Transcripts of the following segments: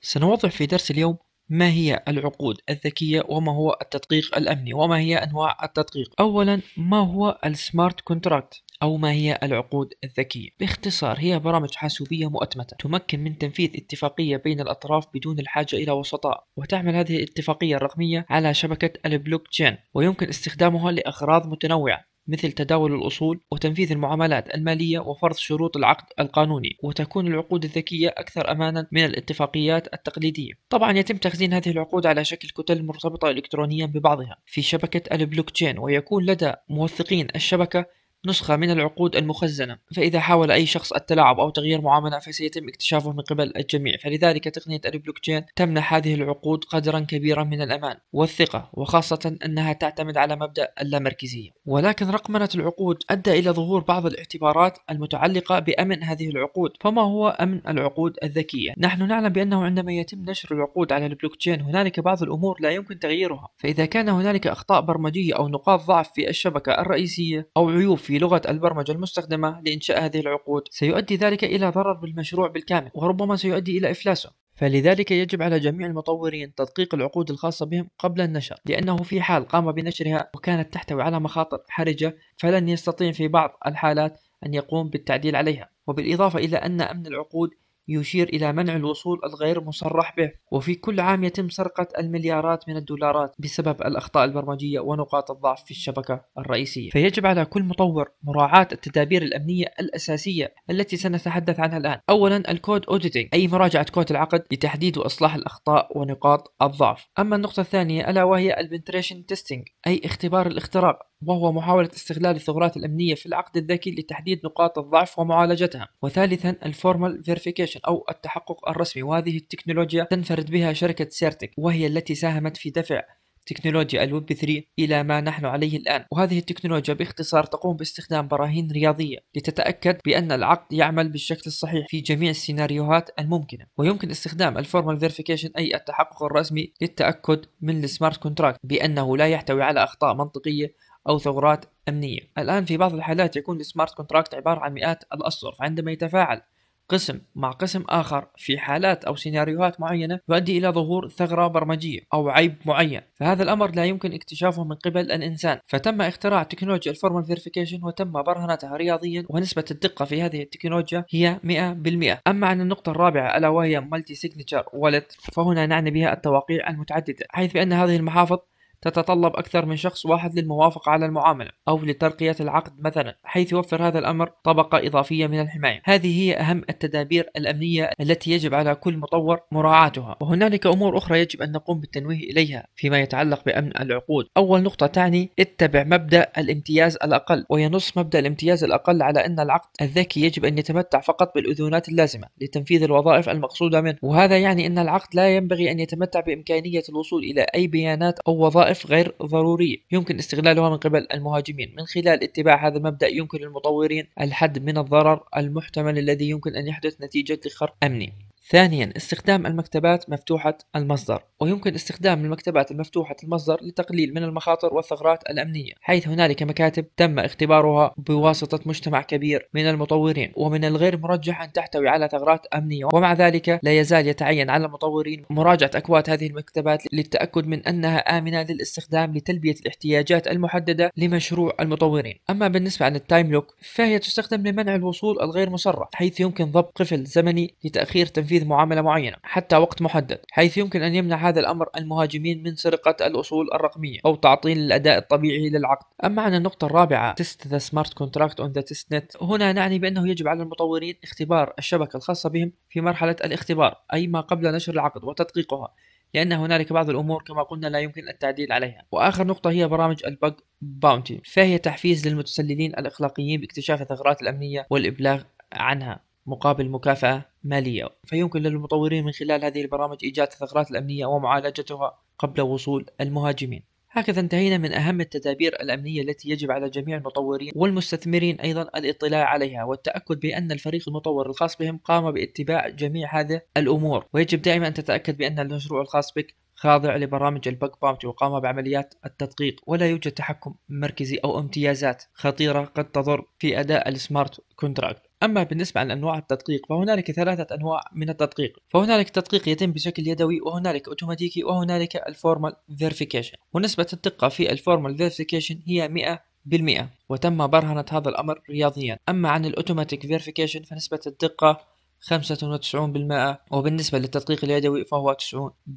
سنوضح في درس اليوم ما هي العقود الذكية وما هو التدقيق الأمني وما هي أنواع التدقيق. أولا ما هو ال smart contract أو ما هي العقود الذكية؟ باختصار هي برامج حاسوبية مؤتمتة تمكن من تنفيذ اتفاقية بين الأطراف بدون الحاجة إلى وسطاء وتعمل هذه الاتفاقية الرقمية على شبكة البلوك تشين ويمكن استخدامها لأغراض متنوعة مثل تداول الأصول وتنفيذ المعاملات المالية وفرض شروط العقد القانوني وتكون العقود الذكية أكثر أمانا من الاتفاقيات التقليدية. طبعا يتم تخزين هذه العقود على شكل كتل مرتبطة إلكترونيا ببعضها في شبكة البلوك تشين ويكون لدى موثقين الشبكة نسخة من العقود المخزنة فإذا حاول أي شخص التلاعب أو تغيير معاملة فسيتم اكتشافه من قبل الجميع فلذلك تقنية البلوكتشين تمنح هذه العقود قدرا كبيرا من الأمان والثقة وخاصة أنها تعتمد على مبدأ اللامركزية ولكن رقمنة العقود أدى إلى ظهور بعض الاعتبارات المتعلقة بأمن هذه العقود فما هو أمن العقود الذكية؟ نحن نعلم بأنه عندما يتم نشر العقود على البلوكتشين هنالك بعض الأمور لا يمكن تغييرها فإذا كان هنالك أخطاء برمجية أو نقاط ضعف في الشبكة الرئيسية أو عيوب في لغة البرمجة المستخدمة لإنشاء هذه العقود. سيؤدي ذلك إلى ضرر بالمشروع بالكامل وربما سيؤدي إلى إفلاسه. فلذلك يجب على جميع المطورين تدقيق العقود الخاصة بهم قبل النشر لأنه في حال قام بنشرها وكانت تحتوي على مخاطر حرجة فلن يستطيع في بعض الحالات أن يقوم بالتعديل عليها. وبالإضافة إلى أن أمن العقود يشير إلى منع الوصول الغير مصرح به. وفي كل عام يتم سرقة المليارات من الدولارات بسبب الأخطاء البرمجية ونقاط الضعف في الشبكة الرئيسية. فيجب على كل مطور مراعاة التدابير الأمنية الأساسية التي سنتحدث عنها الآن. أولا ال code auditing أي مراجعة كود العقد لتحديد وإصلاح الأخطاء ونقاط الضعف. أما النقطة الثانية ألا وهي ال penetration testing أي اختبار الاختراق وهو محاولة استغلال الثغرات الأمنية في العقد الذكي لتحديد نقاط الضعف ومعالجتها. وثالثا ال formal verification أو التحقق الرسمي. وهذه التكنولوجيا تنفرد بها شركة سيرتك وهي التي ساهمت في دفع تكنولوجيا الويب 3 إلى ما نحن عليه الآن. وهذه التكنولوجيا باختصار تقوم باستخدام براهين رياضية لتتأكد بأن العقد يعمل بالشكل الصحيح في جميع السيناريوهات الممكنة. ويمكن استخدام ال formal verification أي التحقق الرسمي للتأكد من ال smart contract بأنه لا يحتوي على أخطاء منطقية أو ثغرات أمنية. الآن في بعض الحالات يكون ال smart contract عبارة عن مئات الأسطر. فعندما يتفاعل قسم مع قسم آخر في حالات أو سيناريوهات معينة يؤدي إلى ظهور ثغرة برمجية أو عيب معين. فهذا الأمر لا يمكن اكتشافه من قبل الإنسان. فتم اختراع تكنولوجيا ال formal verification وتم برهنتها رياضيا ونسبة الدقة في هذه التكنولوجيا هي 100% أما عن النقطة الرابعة ألا وهي multi signature wallet فهنا نعني بها التواقيع المتعددة حيث بأن هذه المحافظ تتطلب أكثر من شخص واحد للموافقة على المعاملة أو لترقية العقد مثلا حيث يوفر هذا الأمر طبقة إضافية من الحماية. هذه هي أهم التدابير الأمنية التي يجب على كل مطور مراعاتها. وهنالك أمور أخرى يجب أن نقوم بالتنويه إليها فيما يتعلق بأمن العقود. أول نقطة تعني اتبع مبدأ الامتياز الأقل وينص مبدأ الامتياز الأقل على أن العقد الذكي يجب أن يتمتع فقط بالأذونات اللازمة لتنفيذ الوظائف المقصودة منه. وهذا يعني أن العقد لا ينبغي أن يتمتع بإمكانية الوصول إلى أي بيانات أو وظائف وظائف غير ضرورية يمكن استغلالها من قبل المهاجمين. من خلال اتباع هذا المبدأ يمكن للمطورين الحد من الضرر المحتمل الذي يمكن أن يحدث نتيجة لخرق أمني. ثانيا استخدام المكتبات مفتوحة المصدر. ويمكن استخدام المكتبات المفتوحة المصدر لتقليل من المخاطر والثغرات الأمنية حيث هنالك مكاتب تم اختبارها بواسطة مجتمع كبير من المطورين ومن الغير مرجح أن تحتوي على ثغرات أمنية. ومع ذلك لا يزال يتعين على المطورين مراجعة أكواد هذه المكتبات للتأكد من أنها آمنة للاستخدام لتلبية الاحتياجات المحددة لمشروع المطورين. أما بالنسبة عن ال time lock فهي تستخدم لمنع الوصول الغير مصرح حيث يمكن ضبط قفل زمني لتأخير تنفيذ تنفيذ معاملة معينة حتى وقت محدد حيث يمكن أن يمنع هذا الأمر المهاجمين من سرقة الأصول الرقمية أو تعطيل الأداء الطبيعي للعقد. أما عن النقطة الرابعة test the smart contract on the testnet هنا نعني بأنه يجب على المطورين اختبار الشبكة الخاصة بهم في مرحلة الاختبار أي ما قبل نشر العقد وتدقيقها لأن هنالك بعض الأمور كما قلنا لا يمكن التعديل عليها. وآخر نقطة هي برامج ال bug bounty فهي تحفيز للمتسللين الإخلاقيين باكتشاف الثغرات الأمنية والإبلاغ عنها. مقابل مكافأة مالية. فيمكن للمطورين من خلال هذه البرامج إيجاد الثغرات الأمنية ومعالجتها قبل وصول المهاجمين. هكذا انتهينا من أهم التدابير الأمنية التي يجب على جميع المطورين والمستثمرين أيضا الاطلاع عليها والتأكد بأن الفريق المطور الخاص بهم قام باتباع جميع هذه الأمور. ويجب دائما أن تتأكد بأن المشروع الخاص بك خاضع لبرامج ال bug bounty وقام بعمليات التدقيق ولا يوجد تحكم مركزي أو امتيازات خطيرة قد تضر في أداء ال smart contract. أما بالنسبة عن أنواع التدقيق فهنالك ثلاثة أنواع من التدقيق. فهنالك تدقيق يتم بشكل يدوي وهنالك أوتوماتيكي وهنالك ال formal verification ونسبة الدقة في ال formal verification هي 100 بالمئة وتم برهنة هذا الأمر رياضيا. أما عن ال automatic verification فنسبة الدقة 95% وبالنسبة للتدقيق اليدوي فهو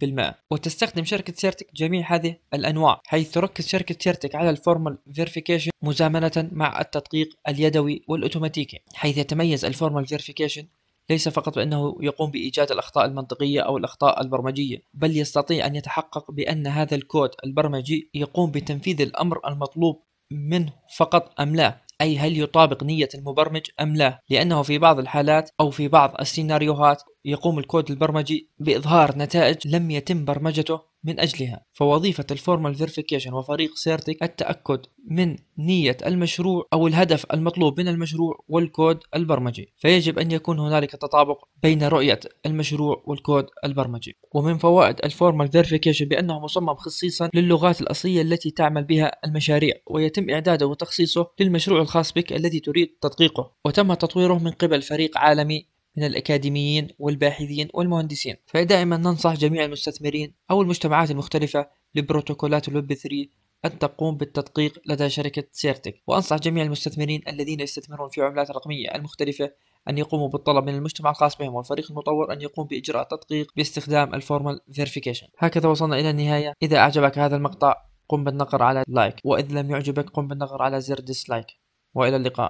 90% وتستخدم شركة سيرتك جميع هذه الأنواع حيث تركز شركة سيرتك على ال formal verification مزامنة مع التدقيق اليدوي والأوتوماتيكي حيث يتميز ال formal verification ليس فقط بأنه يقوم بإيجاد الأخطاء المنطقية أو الأخطاء البرمجية بل يستطيع أن يتحقق بأن هذا الكود البرمجي يقوم بتنفيذ الأمر المطلوب منه فقط أم لا. أي هل يطابق نية المبرمج أم لا لأنه في بعض الحالات أو في بعض السيناريوهات يقوم الكود البرمجي بإظهار نتائج لم يتم برمجته. من أجلها. فوظيفة ال formal verification وفريق سيرتك التأكد من نية المشروع أو الهدف المطلوب من المشروع والكود البرمجي. فيجب أن يكون هنالك تطابق بين رؤية المشروع والكود البرمجي. ومن فوائد ال formal verification بأنه مصمم خصيصا للغات الأصلية التي تعمل بها المشاريع ويتم إعداده وتخصيصه للمشروع الخاص بك الذي تريد تدقيقه. وتم تطويره من قبل فريق عالمي من الأكاديميين والباحثين والمهندسين. فدائما ننصح جميع المستثمرين أو المجتمعات المختلفة لبروتوكولات الويب 3 أن تقوم بالتدقيق لدى شركة سيرتك. وأنصح جميع المستثمرين الذين يستثمرون في العملات الرقمية المختلفة أن يقوموا بالطلب من المجتمع الخاص بهم والفريق المطور أن يقوم بإجراء تدقيق باستخدام ال formal verification هكذا وصلنا إلى النهاية. إذا أعجبك هذا المقطع قم بالنقر على like وإذا لم يعجبك قم بالنقر على زر dislike وإلى اللقاء.